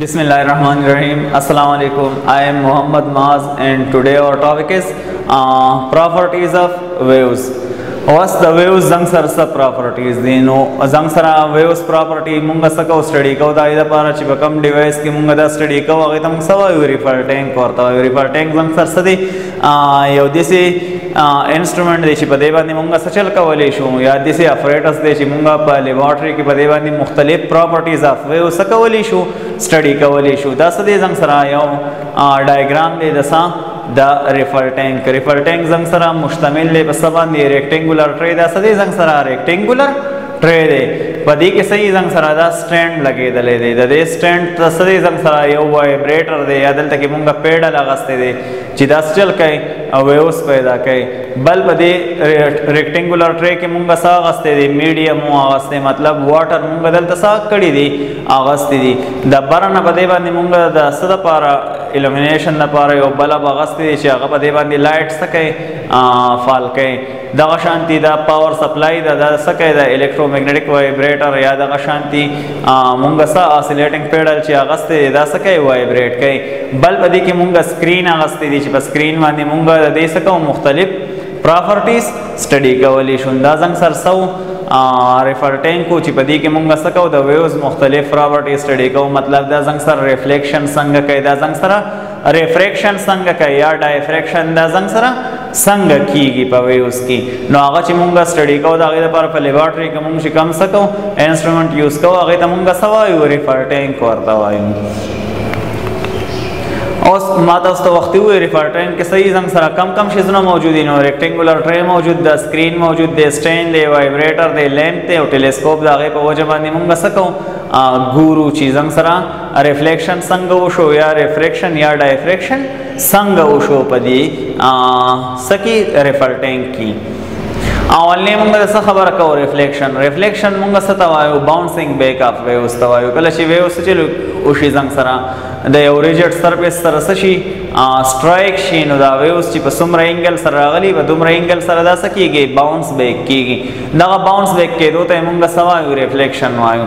بسم اللہ الرحمن الرحیم السلام علیکم آئی ایم محمد معاذ اینڈ ٹوڈے اور ٹاپک از پراپرٹیز آف ویوز اوس د ویوز زنګ سره څه پراپرټیز دي نو زنګ سره ویوز پراپرټي مونږ څه کو سټډي کو دا د پاره چې کوم ډیوایس کې مونږ دا سټډي کو هغه تم سوا ریفر ټینک ورته ریفر ټینک زنګ سره څه دي یو دسه انسټرومنټ دی چې په دې باندې مونږه سچل کولای شو یا دسه اپریټس دی چې مونږه په لیبارټری کې په دې باندې مختلف پراپرټیز اف ویو سکولای شو سټډي کولای شو دا څه دې زنګ سره یو ډایګرام دی دسه دا ریفر ټانک ریفر ټانک زنګ سره مشتمل دی په سبا باندې ریکټنګولر ټری دا څه دې زنګ سره ریکټنګولر ټری دی په دې کې صحیح زنګ سره دا سټاند لګیدلې دی د دې سټاند ته صحیح زنګ سره یو وایبریټر دی یا دلته کې مونږه پیډل اغستې دی چې دا سټل کوي او ویوس پیدا کوي بل په دې ریکټنګولر ټری کې مونږه سا غسته دي میډیم او غسته مطلب واټر مونږ دلته سا کړی دي غسته دي د برنه په دې باندې مونږ د صد لپاره الومینیشن لپاره یو بل بغسته دي چې هغه په دې باندې لایټ سکه فال کوي دغه شانتی دا پاور سپلای دا د سکه د الکترومګنیټک وایبریټر یا دغه شانتی مونږه سا اسیلیټینګ پیډل چې هغه ست دا سکه وایبریټ کوي بل پدې کې مونږه سکرین هغه ست دي چې په سکرین باندې مونږه د دې سکه مختلف پراپرټیز سټډي کولی شو دا زنګ سر سو ریفر ټینک کو چې پدې کې مونږه سکه د ویوز مختلف پراپرټیز سټډي کوو مطلب دا زنګ سر ریفلیکشن څنګه کوي دا زنګ سره ریفریکشن څنګه کوي یا ډایفریکشن د زنګ سره څنګه کیږي په ویوس کې نو هغه چې مونږه سټډي کوو دا غي لپاره په لیبارټري کې مونږ چې کم سکو انسټرومنت یوز کوو هغه ته مونږه سوایو ریفر ټینک ورته وایو اوس ما تاسو ته وخت وی ریفر ټایم کې صحیح زنګ سره کم کم شیزونه موجود دي نو ریکټنګولر ټری موجود ده سکرین موجود ده سټین دی وایبریټر دی لیمپ دی او ټیلیسکوپ دا غي په وجه باندې مونږ سکو ګورو چې زنګ سره ریفلیکشن څنګه وشو یا ریفریکشن یا ډایفریکشن څنګه وشو په دې سکی ریفر ټینک کې اولنې موږ څه خبره کوو ریفلیکشن ریفلیکشن موږ څه توایو باونسینګ بیک اف ویوز توایو کله چې ویوز چې او شي زنګ سره د یو ریجټ سرفیس سره څه شي سټرایک شي نو دا ویوز چې په څومره انګل سره راغلي په دومره انګل سره دا څه کیږي باونس بیک کیږي دغه باونس بیک کېدو ته موږ سوایو ریفلیکشن وایو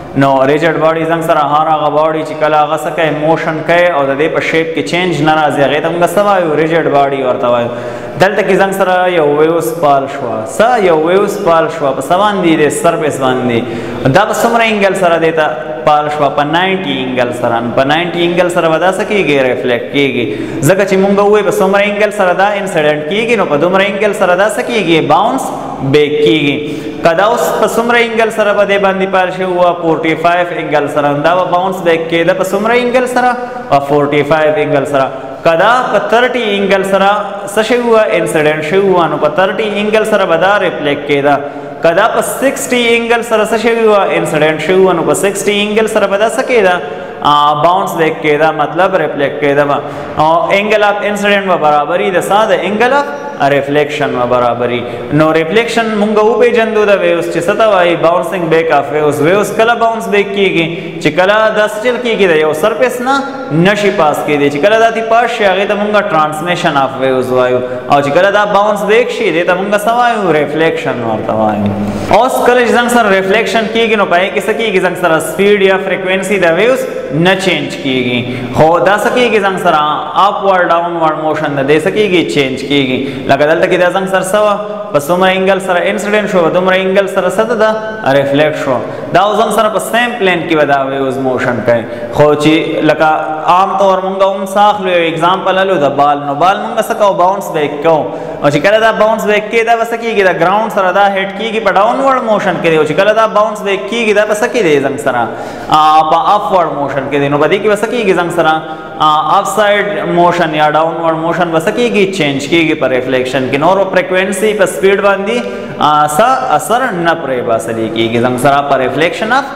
نو ریجټ باډي زنګ سره هر هغه باډي چې کله هغه سکه موشن کوي او د دې په شیپ کې چینج نه راځي هغه ته موږ سوایو ریجټ باډي ورته وایو دلته کې زنګ سره یو ویوس پال شو سا یو ویوس پال شو په سوان دی د سرفیس باندې دا په سمره انګل سره دیتا پال شو په 90 انګل سره په 90 انګل سره ودا سکیږي ریفلیکټ کیږي ځکه چې مونږ وې په سمره انګل سره دا انسیډنټ کیږي نو په دومره انګل سره دا سکیږي باونس به کیږي کدا اوس په سمره انګل سره به د باندې پار شي او 45 انګل سره دا به باونس بیک کېده په سمره انګل سره او 45 انګل سره کدا په 30 انګل سره څه شي هوا انسیډنټ شي هوا نو په 30 انګل سره به دا ریفلیکټ کېده کدا په 60 انګل سره څه شي هوا انسیډنټ شي هوا نو په 60 انګل سره به دا څه کېده باونس بیک کېده مطلب ریفلیکټ کېده او انګل اف انسیډنټ و برابرۍ د سا د انګل اف ریفلیکشن و برابرۍ نو ریفلیکشن مونږ او په جندو د ویوز چې ستا وای باونسینګ بیک اف ویوز ویوز کله باونس بیک کیږي چې کله د سټیل کیږي د یو سرفیس نه نشي پاس کېدی چې کله د تی پاس شي هغه ته مونږ ترانسمیشن اف ویوز وایو او چې کله دا باونس بیک شي دې ته موږ سوایو ریفلیکشن ورته وایو اوس کله چې زنګ سره ریفلیکشن کیږي نو پای کې څه کیږي زنګ سره سپیډ یا فریکوئنسي د ویوز نه چینج کیږي خو دا څه کیږي زنګ سره اپ ور ډاون ور موشن نه دې څه کیږي چینج کیږي لکه دلته کې دا زنګ سره سوا په څومره انګل سره انسیډنټ شو دومره انګل سره څه ده ریفلیکټ شو دا زنګ سره په سیم پلین کې ودا ویوز موشن کوي خو چې لکه عام طور مونږ هم ساخلو یو اگزامپل الو د بال نو بال مونږ سکو باونس بیک کو او چې کله دا باونس بیک کې دا بس کېږي دا ګراوند سره دا هټ کېږي په ډاون ورډ موشن کې او چې کله دا باونس بیک کېږي دا بس کې دی زنګ سره په اپ ورډ موشن کې دی نو باندې کې بس کېږي زنګ سره اف ساید موشن یا ډاون ورډ موشن بس کېږي چینج کېږي په ریفلیکشن کې نورو فریکوئنسي په سپیډ باندې اثر نه پرې باسلې کېږي زنګ سره په ریفلیکشن اف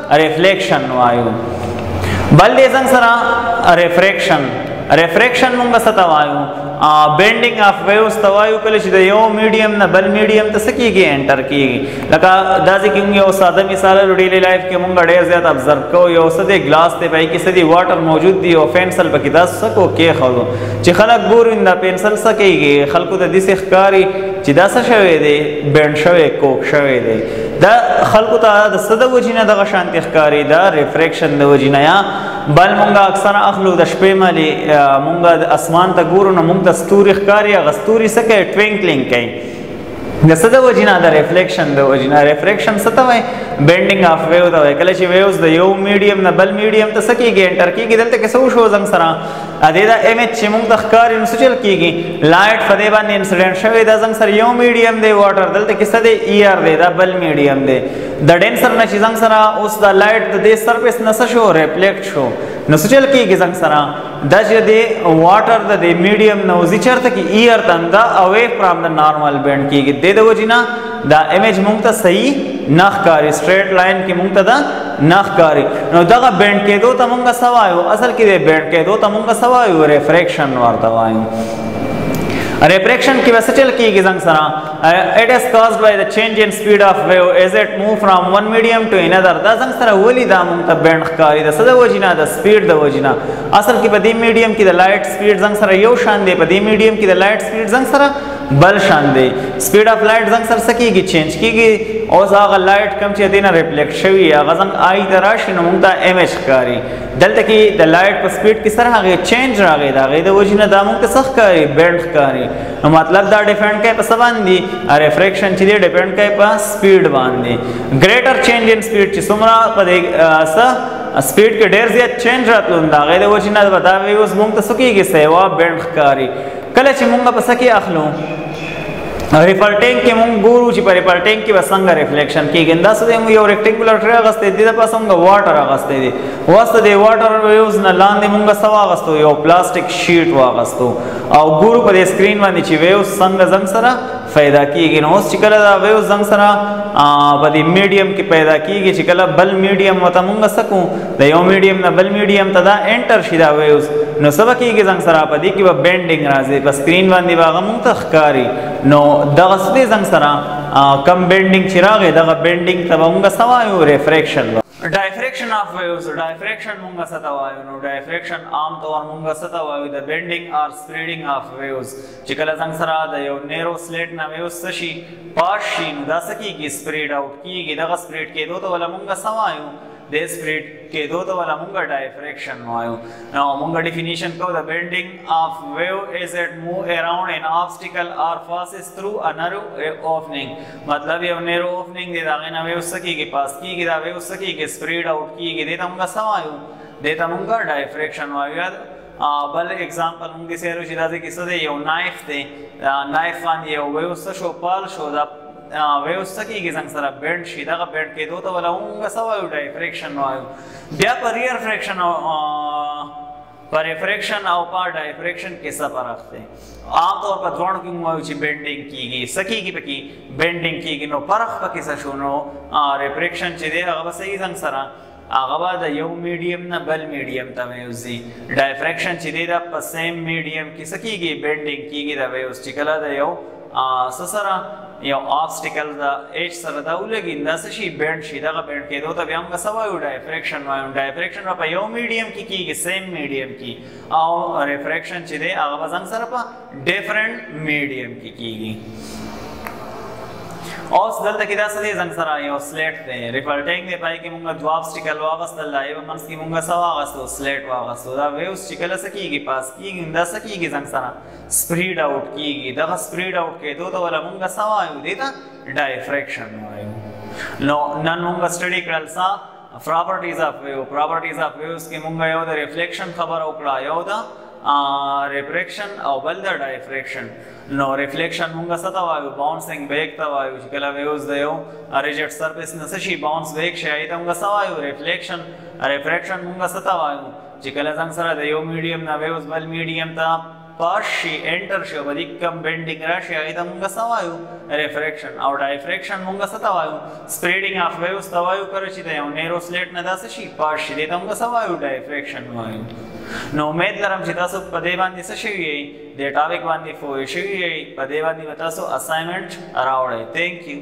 ریفلیکشن وایو بل دې څنګه سره ریفریکشن ریفریکشن موږ څه ته وایو بینډینګ اف ویوز ته وایو کله چې د یو میډیم نه بل میډیم ته څه کیږي انټر کیږي لکه دا چې کوم یو ساده مثال ډیلی لایف کې موږ ډیر زیات ابزرو کو یو څه د ګلاس ته پای کې څه دی واټر موجود دی او پنسل پکې دا څه کو کې خو چې خلک ګورین دا پنسل څه کیږي خلکو ته د څه ښکاری چې دا څه شوی دی بند شوی کوک شوی دی دا خلکو ته د صد وجینه دغه شانتی ښکاری دا ریفریکشن د وجینه یا بل مونږه اکثر اخلو د شپې مالي مونږه د اسمان ته ګورو نو مونږ د ستوري ښکاری غستوري سکه ټوینکلینګ کوي د څه د وجینا د ریفلیکشن د وجینا ریفریکشن څه ته وای بینډینګ اف ویو ته وای کله چې ویوز د یو میډیم نه بل میډیم ته سکیږي انټر کیږي دلته کې څه شو زم سره ا دې دا ایم ایچ چې موږ د ښکار انسټل کیږي لایټ په دې باندې انسیډنټ شوی دا زنګ سره یو میډیم دی واټر دلته کې څه دی ای آر دی دا بل میډیم دی د ډینسر نه چې زنګ سره اوس دا لایټ د دې سرفیس نه څه شو ریفلیکټ شو نو څه چل کیږي زنګ سره دا چې دی واټر د دې میډیم نه وزي چرته کې ای آر تندا اوې فرام د نارمل بینډ کیږي د دې وجینا دا امیج مونږ ته صحیح نخ کاری سټریټ لاین کې مونږ ته دا نخ کاری نو دغه بینډ کېدو ته مونږه سوایو اصل کې د بینډ کېدو ته مونږه سوایو ریفریکشن ورته وایو ریفریکشن کې وسه چل کېږي څنګه سره اټ از کازډ بای د چینج ان سپیډ اف ویو از اټ موو فرام ون میډیم ټو انذر دا څنګه سره ولي دا مونږ ته بینډ ښکاری د سده وجینا د سپیډ د وجینا اصل کې په دې میډیم کې د لایټ سپیډ څنګه سره یو شان دی په دې میډیم کې د لایټ سپیډ څنګه سره بل شان دی سپیډ اف لایټ زنګ سر سکیږي چینج کیږي او هغه لایټ کم چې دینه ریفلیکټ شوی هغه زنګ آی دراشي نو موږ ته امیج ښکاری دلته کې د لایټ په سپیډ کې سره هغه چینج راغی دا غي د وجنه د موږ ته سخ کاری بند ښکاری نو مطلب دا ډیفند کوي په سبان دی ریفریکشن چې دی ډیپند کوي په سپیډ باندې ګریټر چینج ان سپیډ چې سمرا په دې سه سپیډ کې ډیر زیات چینج راتلون دا غي د وجنه دا وی اوس موږ ته سکیږي سیوا بند ښکاری کله چې مونږ په سکه اخلو ریفرټینګ کې مونږ ګورو چې په ریفرټینګ کې وسنګ ریفلیکشن کېږي دا څه دی یو ریکټینګولر ټری غسته دي د پاسه مونږ واټر غسته دي واسطه دی واټر ویوز نه لاندې مونږ سوا غستو یو پلاستیک شیټ واغستو او ګورو په سکرین باندې چې ویوز څنګه زنګ سره پیدا کیږي نو اوس چې کله دا ویو زنګ سره په دې میډیم کې پیدا کیږي چې کله بل میډیم وته مونږ سکو د یو میډیم نه بل میډیم ته دا انټر شي دا ویوز نو سبا کیږي زنګ سره په دې کې به بینډینګ راځي په سکرین باندې واغه مونږ ته ښکاری نو دغه سدي زنګ سره کم بینډینګ چې راغی دغه بینډینګ ته مونږ سوایو ریفریکشن ډایفریکشن اف ویوز ډایفریکشن مونږه ستا وایو نو ډایفریکشن عام طور مونږه ستا وایو د بینډینګ اور سپریډینګ اف ویوز چې کله زنګ سره د یو نیرو سلیټ نه ویو څه شي پاش شي نو دا څه کېږي سپریډ آوټ کېږي دغه سپریډ کېدو ته وله مونږ څه وایو د سپریډ کېدو ته وله مونږ ډایفریکشن وایو نو مونږ ډیفینیشن کوو د بینډینګ آف ویو ایز اټ موو اراوند ان آبسټیکل آر پاسز تھرو ا نرو اوپننګ مطلب یو نیرو اوپننګ دی دا غي نه ویو څه کېږي پاس کېږي دا ویو څه کېږي سپریډ آوټ کېږي دې ته مونږ څه وایو دې ته مونږ ډایفریکشن وایو بل اگزامپل مونږ سره روشي دا چې څه دی یو نایف دی نایف باندې یو ویو څه شو پال شو دا ویو څه کېږي څنګه سره بینډ شي دغه بینډ کېدو ته ولا مونږ څه وایو ډای فریکشن وایو بیا په ریئر فریکشن پر ریفریکشن او په ډای فریکشن کې څه فرق دی عام طور په ځوان کې مو چې بینډینګ کیږي سکیږي پکې بینډینګ کیږي نو فرق پکې څه شو نو ریفریکشن چې دی هغه به صحیح څنګه سره هغه به د یو میډیم نه بل میډیم ته ویوز دي ډایفریکشن چې دی دا په سیم میډیم کې څه کیږي بینډینګ کیږي دا ویوز چې کله د یو څه سره یو آبسټیکل دا ایچ سره دا ولګي دا څه شي بینډ شي دغه بینډ کېدو ته بیا موږ څه وایو ډایفریکشن وایو ډایفریکشن په یو میډیم کې کیږي سیم میډیم کې او ریفریکشن چې دی هغه به ځان سره په ډیفرنٹ میډیم کې کیږي اوس دلته کې دا څه دي زنګ سره یو سلیټ دی ریفرټینګ دی پای کې مونږ جواب سټیکل واغستل دا یو منس کې مونږ سوا غستو سلیټ واغستو دا ویو سټیکل څه کیږي پاس کیږي دا څه کیږي زنګ سره سپریډ اوټ کیږي دا سپریډ اوټ کېدو ته ولا مونږ سوا یو دی دا ډایفریکشن وایو نو نن مونږ سټډي کړل سا پراپرټیز اف ویو پراپرټیز اف ویوز کې مونږ یو د ریفلیکشن خبر او کړه یو دا ریفریکشن او بل د ډایفریکشن نو ریفلیکشن مونږ څه ته وایو باونسینګ بیک ته وایو چې کله ویوز د یو ریجټ سرفیس نه څه شي باونس بیک شي ایت مونږ څه وایو ریفلیکشن ریفریکشن مونږ څه ته وایو چې کله څنګه سره د یو میډیم نه ویوز بل میډیم ته پاس شي انټر شي په دې کم بینډینګ راشي هغه ته موږ څه وایو ریفریکشن او ډایفریکشن موږ څه ته وایو سپریډینګ اف ویوز ته وایو کله چې د یو نیرو سلیټ نه داسې شي پاس شي دې ته موږ څه وایو ډایفریکشن وایو نو امید لرم چې تاسو په دې باندې څه شوي یئ د ټاپک باندې پوه شوي یئ په دې باندې به تاسو اساینمنټ راوړئ تھینک یو